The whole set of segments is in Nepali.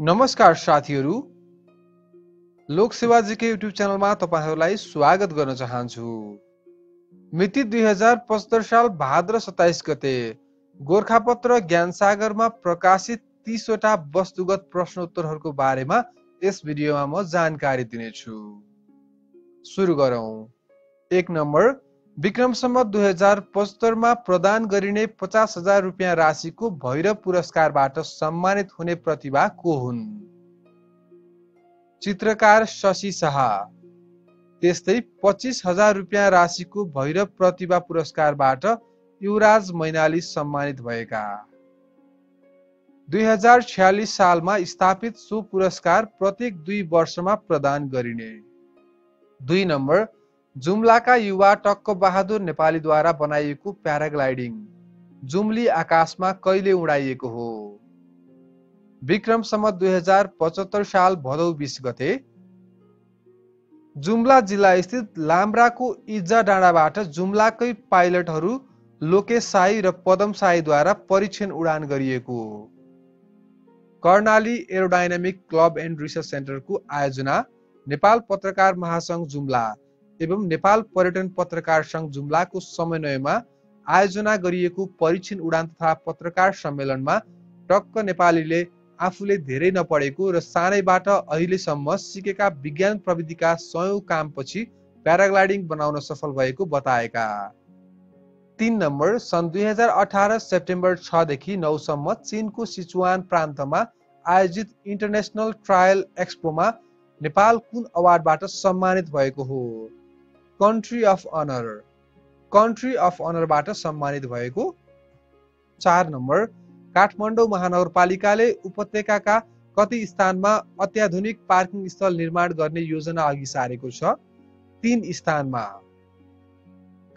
नमस्कार साथीहरू। लोकसेवाजीको युट्युब च्यानलमा तपाईँहरूलाई स्वागत गर्न चाहन्छु। मिति दुई हजार पचहत्तर साल भाद्र सत्ताइस गते गोर्खापत्र ज्ञानसागरमा प्रकाशित तिसवटा वस्तुगत प्रश्नोत्तरहरूको बारेमा यस भिडियोमा म जानकारी दिनेछु। सुरु गरौँ। एक नम्बर विक्रमसम्म दुई हजार पचहत्तरमा प्रदान गरिने पचास हजार रुपियाँ राशिको भैरव पुरस्कारबाट सम्मानित हुने प्रतिभा को हुन्? चित्रकार शशि शाह। त्यस्तै पच्चिस हजार रुपियाँ राशिको भैरव प्रतिभा पुरस्कारबाट युवराज मैनाली सम्मानित भएका। दुई हजार छ्यालिस सालमा स्थापित सो पुरस्कार प्रत्येक दुई वर्षमा प्रदान गरिने। दुई नम्बर जुम्लाका युवा टक्क बहादुर नेपालीद्वारा बनाइएको प्याराग्लाइडिङ। जुम्ली आकाशमा कहिले उडाइएको हो? विक्रमसम्म दुई हजार पचहत्तर साल भदौ बिस गते। जुम्ला जिल्ला स्थित लाम्राको इज्जा डाँडाबाट जुम्लाकै पाइलटहरू लोकेश साई र पदम साईद्वारा परीक्षण उडान गरिएको Karnali aerodynamic club and research सेन्टरको आयोजना नेपाल पत्रकार महासङ्घ जुम्ला एवं नेपाल पर्यटन पत्रकार सङ्घ जुम्लाको समन्वयमा आयोजना गरिएको परीक्षण उडान तथा पत्रकार सम्मेलनमा टक्क नेपालीले आफूले धेरै नपढेको र सानैबाट अहिलेसम्म सिकेका विज्ञान प्रविधिका सयौँ कामपछि प्याराग्लाइडिङ बनाउन सफल भएको बताएका। तिन नम्बर सन् दुई हजार अठार सेप्टेम्बर छदेखि नौसम्म चिनको सिचुवान प्रान्तमा आयोजित इन्टरनेसनल ट्रायल एक्सपोमा नेपाल कुन अवार्डबाट सम्मानित भएको हो? Country of honour country of अनरबाट सम्मानित भएको चार नम्बर काठमाडौँ महानगरपालिकाले उपत्यकाका कति स्थानमा अत्याधुनिक पार्किङ स्थल निर्माण गर्ने योजना अघि सारेको छ। तीन स्थानमा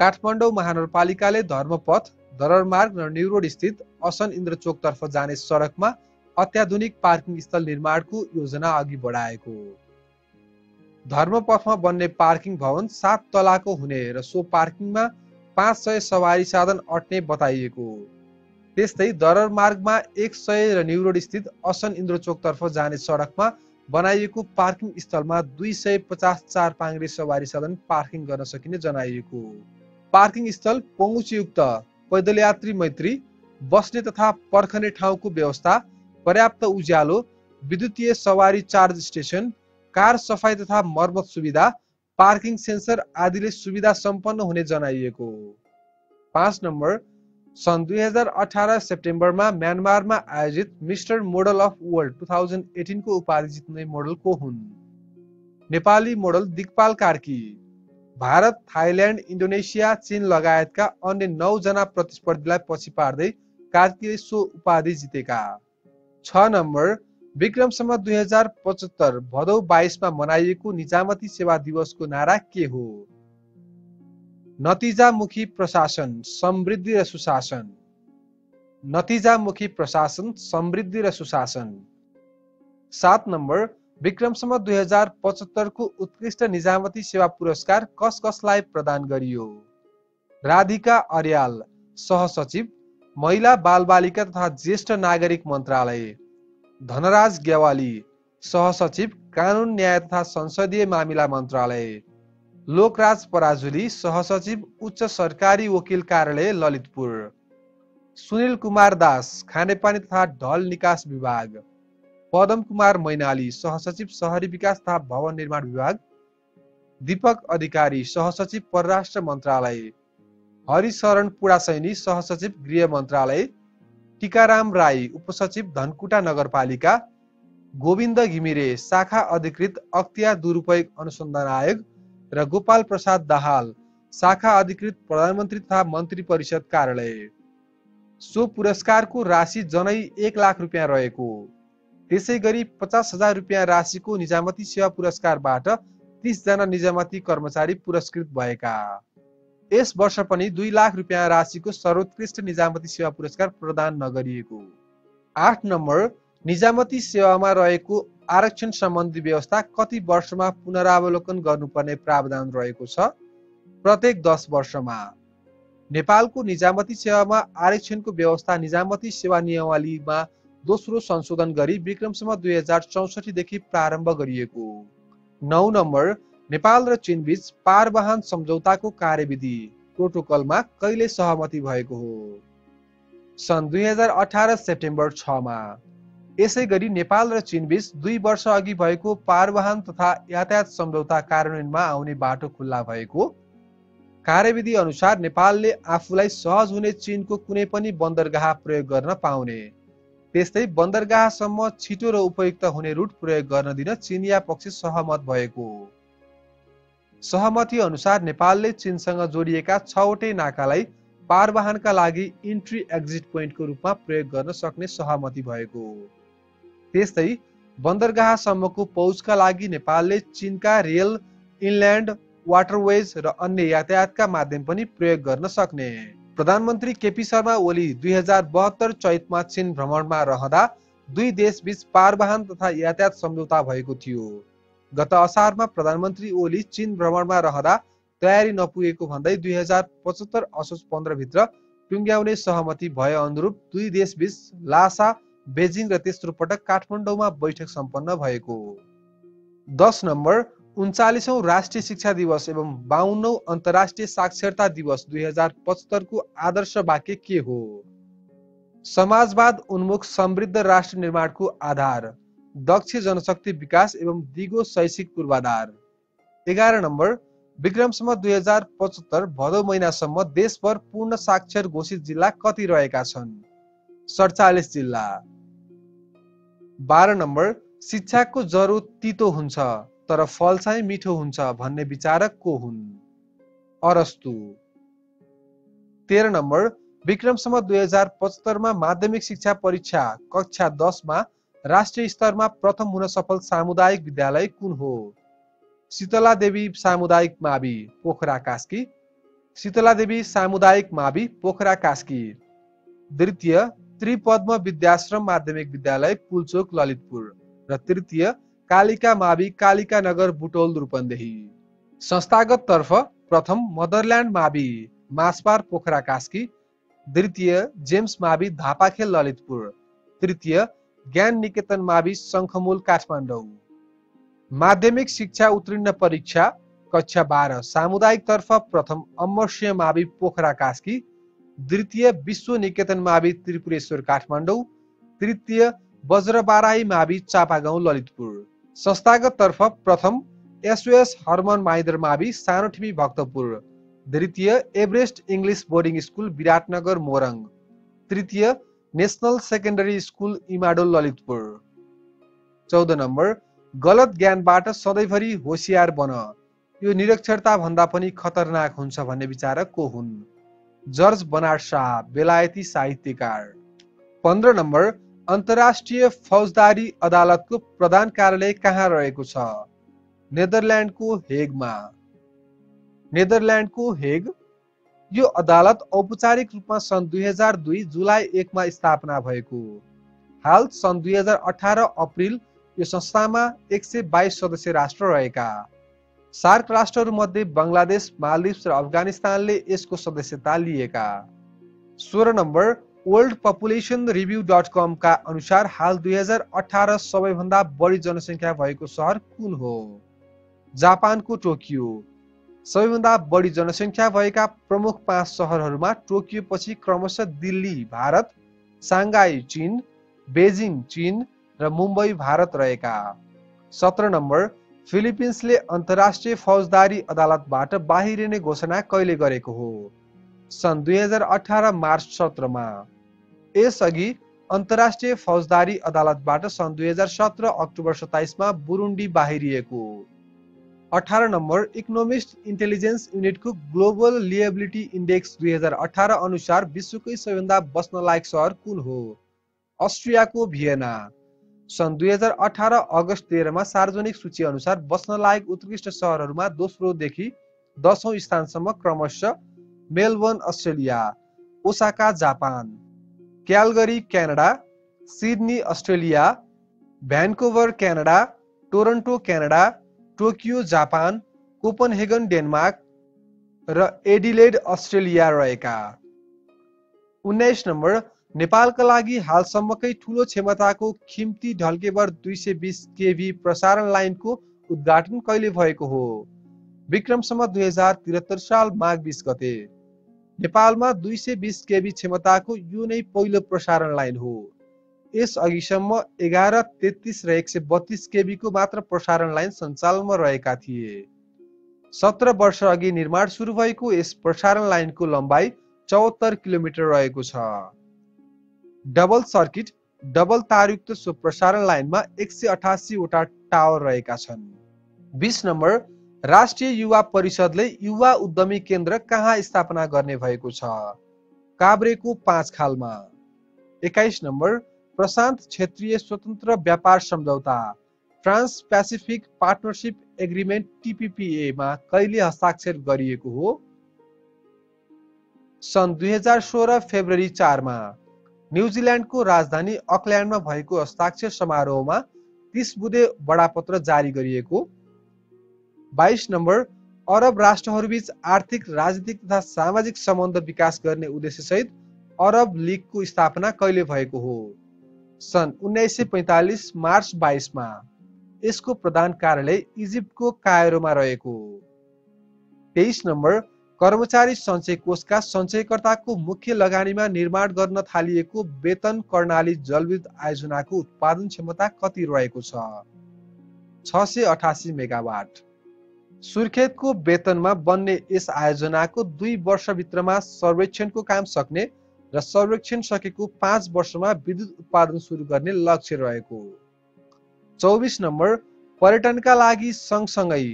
काठमाडौँ महानगरपालिकाले धर्मपथ दररमार्ग र न्युरोड स्थित असन इन्द्रचोकतर्फ जाने सडकमा अत्याधुनिक पार्किङ स्थल निर्माणको योजना अघि बढाएको। धर्मपथमा बन्ने पार्किङ भवन सात तलाको हुने र सो पार्किङमा पाँच सय सवारी साधन अट्ने बताइएको हो। त्यस्तै दरर मार्गमा एक सय र न्युरोड स्थित असन इन्द्रचोकतर्फ जाने सडकमा बनाइएको पार्किङ स्थलमा दुई सय पचास चार पाङ्रे सवारी साधन पार्किङ गर्न सकिने जनाइएको हो। पार्किङ स्थल पहुँचयुक्त पैदल यात्री मैत्री बस्ने तथा पर्खने ठाउँको व्यवस्था पर्याप्त उज्यालो विद्युतीय सवारी चार्ज स्टेसन कार सफाई तथा मर्मत सुविधा पार्किङ सेन्सर आदिले सुविधा सम्पन्न हुने जनाइएको हो। पाँच नम्बर सन् दुई हजार अठार सेप्टेम्बरमा म्यानमारमा आयोजित mister model of world two thousand एटिनको उपाधि जित्ने मोडल को हुन्? Nepali model Digpal Karki. Bharat Thailand Indonesia चीन लगायतका अन्य नौजना प्रतिस्पर्धीलाई पछि पार्दै कार्कीले सो उपाधि जितेका। छ नम्बर विक्रमसम्म दुई हजार पचहत्तर भदौ बाइसमा मनाइएको निजामती सेवा दिवसको नारा के हो? नतिजामुखी प्रशासन समृद्धि र सुशासन। नतिजामुखी प्रशासन समृद्धि र सुशासन। सात नम्बर विक्रमसम्म दुई हजार पचहत्तरको उत्कृष्ट निजामती सेवा पुरस्कार कस कसलाई प्रदान गरियो? राधिका अर्याल सहसचिव महिला बालबालिका तथा ज्येष्ठ नागरिक मन्त्रालय। धनराज ग्यावाली सहसचिव कानुन न्याय तथा संसदीय मामिला मन्त्रालय। लोकराज पराजुली सहसचिव उच्च सरकारी वकिल कार्यालय ललितपुर। सुनिल कुमार दास खानेपानी तथा ढल निकास विभाग। पदम कुमार मैनाली सहसचिव सहरी विकास तथा भवन निर्माण विभाग। दीपक अधिकारी सहसचिव परराष्ट्र मन्त्रालय। हरिशरण पुडासैनी सहसचिव गृह मन्त्रालय। टिकाराम राई उपसचिव धनकुटा नगरपालिका गोविन्द घिमिरे शाखा अधिकृत अख्तियार दुरुपयोग अनुसन्धान आयोग र गोपाल प्रसाद दाहाल शाखा अधिकृत प्रधानमन्त्री तथा मन्त्री परिषद कार्यालय। सो पुरस्कारको राशि जनै एक लाख रुपियाँ रहेको। त्यसै गरी पचास हजार रुपियाँ राशिको निजामती सेवा पुरस्कारबाट तिसजना निजामती कर्मचारी पुरस्कृत भएका। यस वर्ष पनि दुई लाख रुपियाँ राशिको सर्वोत्कृष्ट निजामती सेवा पुरस्कार प्रदान नगरिएको आठ नम्बर निजामती सेवामा रहेको आरक्षण सम्बन्धी व्यवस्था कति वर्षमा पुनरावलोकन गर्नुपर्ने प्रावधान रहेको छ? प्रत्येक दस वर्षमा। नेपालको निजामती सेवामा आरक्षणको व्यवस्था निजामती सेवा नियमावलीमा दोस्रो संशोधन गरी विक्रमसम्म दुई हजार चौसठीदेखि प्रारम्भ गरिएको नौ नम्बर नेपाल र चीनबीच पारवाहन सम्झौताको कार्यविधि प्रोटोकलमा कहिले सहमति भएको हो? सन् दुई हजार अठार सेप्टेम्बर छमा यसै गरी नेपाल र चीनबीच दुई वर्ष अघि भएको पारवाहन तथा यातायात सम्झौता कार्यान्वयनमा आउने बाटो खुल्ला भएको। कार्यविधि अनुसार नेपालले आफूलाई सहज हुने चिनको कुनै पनि बन्दरगाह प्रयोग गर्न पाउने। त्यस्तै बन्दरगाहसम्म छिटो र उपयुक्त हुने रुट प्रयोग गर्न दिन चिनिया पक्ष सहमत भएको। सहमति अनुसार नेपालले चिनसँग जोडिएका छवटै नाकालाई पारवाहनका लागि इन्ट्री एक्जिट पोइन्टको रूपमा प्रयोग गर्न सक्ने सहमति भएको त्यस्तै बन्दरगाहसम्मको पहुँचका लागि नेपालले चिनका रेल इनल्यान्ड वाटरवेज र अन्य यातायातका माध्यम पनि प्रयोग गर्न सक्ने। प्रधानमन्त्री केपी शर्मा ओली दुई हजार बहत्तर चैतमा चीन भ्रमणमा रहँदा दुई देशबीच पारवाहन तथा यातायात सम्झौता भएको थियो। गत असारमा प्रधानमन्त्री ओली चीन भ्रमणमा रहँदा तयारी नपुगेको भन्दै दुई हजार पचहत्तर असोज पन्ध्रभित्र टुङ्ग्याउने सहमति भए अनुरूप दुई देशबीच लासा बेजिङ र तेस्रो पटक काठमाडौँमा बैठक सम्पन्न भएको। दस नम्बर उन्चालिसौँ राष्ट्रिय शिक्षा दिवस एवं बाहन्नौ अन्तर्राष्ट्रिय साक्षरता दिवस दुई हजार पचहत्तरको आदर्श वाक्य के हो? समाजवाद उन्मुख समृद्ध राष्ट्र निर्माणको आधार। दक्ष जनशक्ति विकास एवं दिगो शैक्षिक पूर्वाधार। एघार नम्बर विक्रमसम्म दुई हजार पचहत्तर भदौ महिनासम्म देशभर पूर्ण साक्षर घोषित जिल्ला कति रहेका छन्? सडचालिस जिल्ला। बाह्र नम्बर शिक्षाको जरो तितो हुन्छ तर फल चाहिँ मिठो हुन्छ भन्ने विचारक को हुन्? अरस्तु। तेह्र नम्बर विक्रमसम्म दुई हजार पचहत्तरमा माध्यमिक शिक्षा परीक्षा कक्षा दसमा राष्ट्रिय स्तरमा प्रथम हुन सफल सामुदायिक विद्यालय कुन हो? शीतला देवी सामुदायिक मावि पोखरा कास्की। शीतला देवी सामुदायिक मावि पोखरा कास्की। द्वितीय त्रिपद्म विद्याश्रम माध्यमिक विद्यालय पुलचोक ललितपुर। र तृतीय कालिका मावि कालिका नगर बुटोल रूपन्देही संस्थागत तर्फ प्रथम मदरल्यान्ड मावि मासपार पोखरा कास्की। द्वितीय जेम्स मावि धापाखेल ललितपुर। तृतीय ज्ञान निकेतन मावि शङ्खमूल काठमाडौँ। माध्यमिक शिक्षा उत्तीर्ण परीक्षा कक्षा बाह्र सामुदायिक तर्फ प्रथम अमर्ष्य मावि पोखरा कास्की। द्वितीय विश्व निकेतन मावि त्रिपुरेश्वर काठमाडौँ। तृतीय वज्रबाराही मावि चापागाउँ ललितपुर। संस्थागत तर्फ प्रथम एसओएस हर्मन माइदर मावि सानोठिमी भक्तपुर। द्वितीय Everest English boarding school Biratnagar Morang. तृतीय national secondary school Imadol Lalitpur चौध नम्बर गलत ज्ञानबाट सधैँभरि होसियार बन। यो निरक्षरता भन्दा पनि खतरनाक हुन्छ भन्ने विचारक को हुन्? जर्ज बनार्ड शाह बेलायती साहित्यकार। पन्ध्र नम्बर अन्तर्राष्ट्रिय फौजदारी अदालतको प्रधान कार्यालय कहाँ रहेको छ? नेदरल्यान्डको हेगमा। नेदरल्यान्डको हेग यो अदालत औपचारिक रूपमा सन् दुई हजार दुई जुलाई एकमा स्थापना भएको हाल सन् दुई हजार अठार अप्रिल यो संस्थामा एक सय बाइस सदस्य राष्ट्र रहेका। सार्क राष्ट्रहरूमध्ये बङ्गलादेश मालदिप्स र अफगानिस्तानले यसको सदस्यता लिएका। सोह्र number world population review dot कमका अनुसार हाल दुई हजार अठार सबैभन्दा बढी जनसङ्ख्या भएको सहर कुन हो? जापानको टोकियो। सबैभन्दा बढी जनसङ्ख्या भएका प्रमुख पाँच सहरहरूमा टोकियो पछि क्रमशः दिल्ली भारत साङ्घाई चीन बेजिङ चीन र मुम्बई भारत रहेका। सत्र नम्बर फिलिपिन्सले अन्तर्राष्ट्रिय फौजदारी अदालतबाट बाहिरिने घोषणा कहिले गरेको हो? सन् दुई हजार अठार मार्च सत्रमा। यसअघि अन्तर्राष्ट्रिय फौजदारी अदालतबाट सन् दुई हजार सत्र अक्टोबर सत्ताइसमा बुरुन्डी बाहिरिएको। अठार नम्बर इकोनोमिस्ट इन्टेलिजेन्स युनिटको ग्लोबल लिएबिलिटी इन्डेक्स दुई हजार अठार अनुसार विश्वकै सबैभन्दा बस्न लायक सहर कुन हो? अस्ट्रियाको भियना सन् दुई हजार अठार अगस्त तेह्रमा सार्वजनिक सूची अनुसार बस्न लायक उत्कृष्ट सहरहरूमा दोस्रोदेखि दसौँ स्थानसम्म क्रमशः Melbourne Australia Osaka Japan Calgary Canada Sydney Australia Vancouver Canada Toronto Canada Tokyo Japan Copenhagen Denmark र एडिलेड अस्ट्रेलिया रहेका। उन्नाइस नम्बर नेपालका लागि हालसम्मकै ठुलो क्षमताको खिम्ती ढल्केबर दुई सय बिस केभी प्रसारण लाइनको उद्घाटन कहिले भएको हो? विक्रमसम्म दुई हजार त्रिहत्तर साल माघ बिस गते। नेपालमा दुई सय बिस केबी क्षमताको यो नै पहिलो प्रसारण लाइन हो। यस अघिसम्म एघार तेत्तिस र एक सय बत्तिस केबीको मात्र प्रसारण लाइन सञ्चालनमा रहेका थिए। सत्र वर्ष अघि निर्माण सुरु भएको यस प्रसारण लाइनको लम्बाइ चौहत्तर किलोमिटर रहेको छ। डबल सर्किट डबल तारयुक्त सो प्रसारण लाइनमा एक सय अठासीवटा टावर रहेका छन्। बिस नम्बर राष्ट्रिय युवा परिषदले युवा उद्यमी केन्द्र कहाँ स्थापना गर्ने भएको छ? काभ्रेको पाँच खालमा। एक्काइस नम्बर प्रशान्त क्षेत्रीय स्वतन्त्र व्यापार सम्झौता फ्रान्स पेसिफिक पार्टनरसिप एग्रिमेन्ट टिपिपिएमा कहिले हस्ताक्षर गरिएको हो। सन् दुई हजार सोह्र फेब्रुअरी चारमा न्युजिल्यान्डको राजधानी अकल्यान्डमा भएको हस्ताक्षर समारोहमा तिस बुधे बडापत्र जारी गरिएको। बाइस नम्बर अरब राष्ट्रहरूबीच आर्थिक राजनीतिक तथा सामाजिक सम्बन्ध विकास गर्ने उद्देश्यसहित अरब लिगको स्थापना कहिले भएको हो? सन् उन्नाइस सय पैँतालिस मार्च बाइसमा यसको प्रधान कार्यालय इजिप्टको कायरोमा रहेको तेइस नम्बर कर्मचारी सञ्चय कोषका सञ्चयकर्ताको मुख्य लगानीमा निर्माण गर्न थालिएको वेतन कर्णाली जलविद्युत आयोजनाको उत्पादन क्षमता कति रहेको छ? छ सय अठासी मेगावाट। सुर्खेतको वेतनमा बन्ने यस आयोजनाको दुई वर्षभित्रमा सर्वेक्षणको काम सक्ने र सर्वेक्षण सकेको पाँच वर्षमा विद्युत उत्पादन सुरु गर्ने लक्ष्य रहेको चौबिस नम्बर पर्यटनका लागि सँगसँगै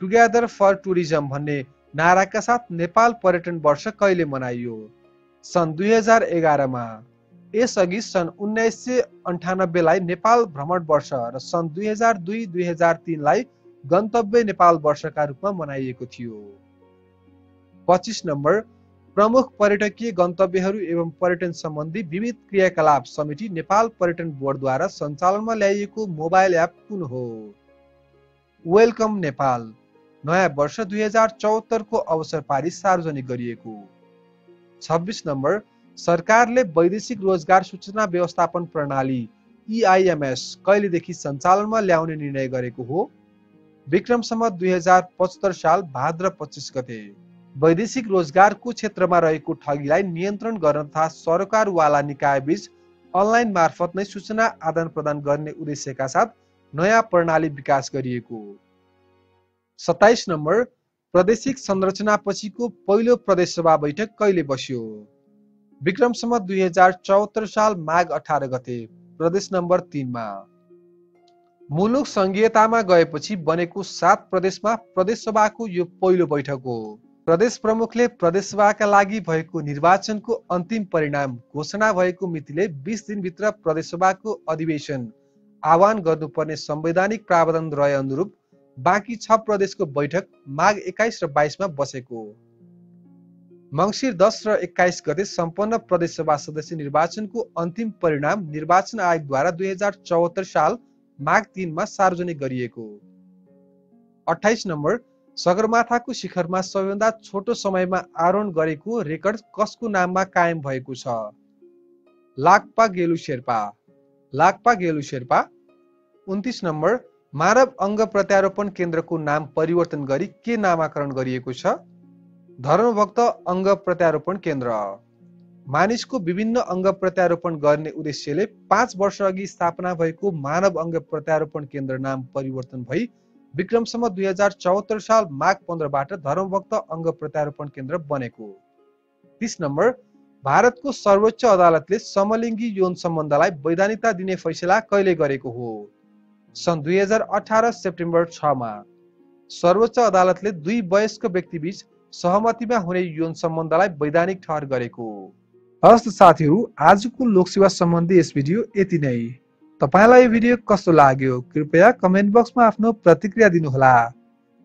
टुगेदर फर टुरिज्म भन्ने नाराका साथ नेपाल पर्यटन वर्ष कहिले मनाइयो? सन् दुई हजार एघारमा। यसअघि सन् उन्नाइस सय अन्ठानब्बेलाई नेपाल भ्रमण वर्ष र सन् दुई हजार दुई दुई हजार तिनलाई गन्तव्य नेपाल वर्षका रूपमा मनाइएको थियो। पच्चिस नम्बर प्रमुख पर्यटकीय गन्तव्यहरू एवं पर्यटन सम्बन्धी विविध क्रियाकलाप समिति नेपाल पर्यटन बोर्डद्वारा सञ्चालनमा ल्याइएको मोबाइल एप कुन हो? वेलकम नेपाल। नयाँ वर्ष दुई हजार चौहत्तरको अवसर पारी सार्वजनिक गरिएको। छब्बिस नम्बर सरकारले वैदेशिक रोजगार सूचना व्यवस्थापन प्रणाली इआइएमएस कहिलेदेखि सञ्चालनमा ल्याउने निर्णय गरेको हो? विक्रमसम्म दुई हजार पचहत्तर साल भाद्र पच्चिस गते। वैदेशिक रोजगारको क्षेत्रमा रहेको ठगीलाई नियन्त्रण गर्न तथा सरकारवाला निकायबीच अनलाइन मार्फत नै सूचना आदान प्रदान गर्ने उद्देश्यका साथ नयाँ प्रणाली विकास गरिएको सत्ताइस नम्बर प्रादेशिक संरचना पछिको पहिलो प्रदेश सभा बैठक कहिले बस्यो? विक्रमसम्म दुई हजार चौहत्तर साल माघ अठार गते प्रदेश नम्बर तिनमा। मुलुक सङ्घीयतामा गएपछि बनेको सात प्रदेशमा प्रदेश सभाको यो पहिलो बैठक हो। प्रदेश प्रमुखले प्रदेशसभाका लागि भएको निर्वाचनको अन्तिम परिणाम घोषणा भएको मितिले बिस दिनभित्र प्रदेशसभाको अधिवेशन आह्वान गर्नुपर्ने संवैधानिक प्रावधान रहे अनुरूप बाँकी छ प्रदेशको बैठक माघ एक्काइस र बाइसमा बसेको मङ्सिर दस र एक्काइस गते सम्पन्न प्रदेशसभा सदस्य निर्वाचनको अन्तिम परिणाम निर्वाचन आयोगद्वारा दुई हजार चौहत्तर साल माघ तिनमा सार्वजनिक गरिएको अठाइस नम्बर सगरमाथाको शिखरमा सबैभन्दा छोटो समयमा आरोहण गरेको रेकर्ड कसको नाममा कायम भएको छ? लाक्पा गेलु शेर्पा। लाक्पा गेलु शेर्पा। उन्तिस नम्बर मानव अङ्ग प्रत्यारोपण केन्द्रको नाम परिवर्तन गरी के नामाकरण गरिएको छ? धर्मभक्त अङ्ग प्रत्यारोपण केन्द्र। मानिसको विभिन्न अङ्ग प्रत्यारोपण गर्ने उद्देश्यले पाँच वर्ष अघि स्थापना भएको मानव अङ्ग प्रत्यारोपण केन्द्र नाम परिवर्तन भई विक्रमसम्म दुई हजार चौहत्तर साल माघ पन्ध्रबाट धर्मभक्त अङ्ग प्रत्यारोपण केन्द्र बनेको। तिस नम्बर भारतको सर्वोच्च अदालतले समलिङ्गी यौन सम्बन्धलाई वैधानिकता दिने फैसला कहिले गरेको हो? सन् दुई हजार अठार सेप्टेम्बर छमा सर्वोच्च अदालतले दुई वयस्क व्यक्तिबीच सहमतिमा हुने यौन सम्बन्धलाई वैधानिक ठहर गरेको। हस्त साथीहरू आजको लोकसेवा सम्बन्धी यस भिडियो यति नै। तपाईँलाई यो भिडियो कस्तो लाग्यो कृपया कमेन्ट बक्समा आफ्नो प्रतिक्रिया दिनुहोला।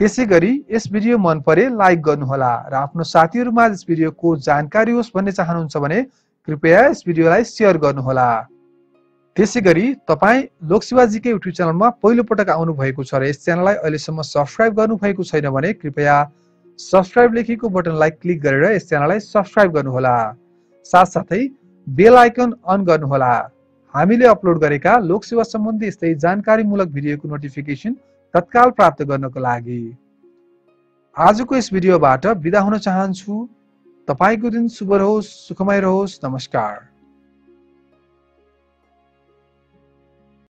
त्यसै गरी यस भिडियो मन परे लाइक गर्नुहोला र आफ्नो साथीहरूमा यस भिडियोको जानकारी होस् भन्ने चाहनुहुन्छ भने कृपया यस भिडियोलाई सेयर गर्नुहोला। त्यसै गरी तपाईँ लोकसेवाजीकै युट्युब च्यानलमा पहिलो पटक आउनु भएको छ र यस च्यानललाई अहिलेसम्म सब्सक्राइब गर्नुभएको छैन भने कृपया सब्सक्राइब लेखेको बटनलाई क्लिक गरेर यस च्यानललाई सब्सक्राइब गर्नुहोला। साथसाथै बेल आइकन अन गर्नुहोला। हामीले अपलोड गरेका लोकसेवा सम्बन्धी यस्तै जानकारीमूलक भिडियोको नोटिफिकेसन तत्काल प्राप्त गर्नको लागि। आजको यस भिडियोबाट बिदा हुन चाहन्छु। तपाईँको दिन शुभ रहोस् सुखमय रहोस्। नमस्कार।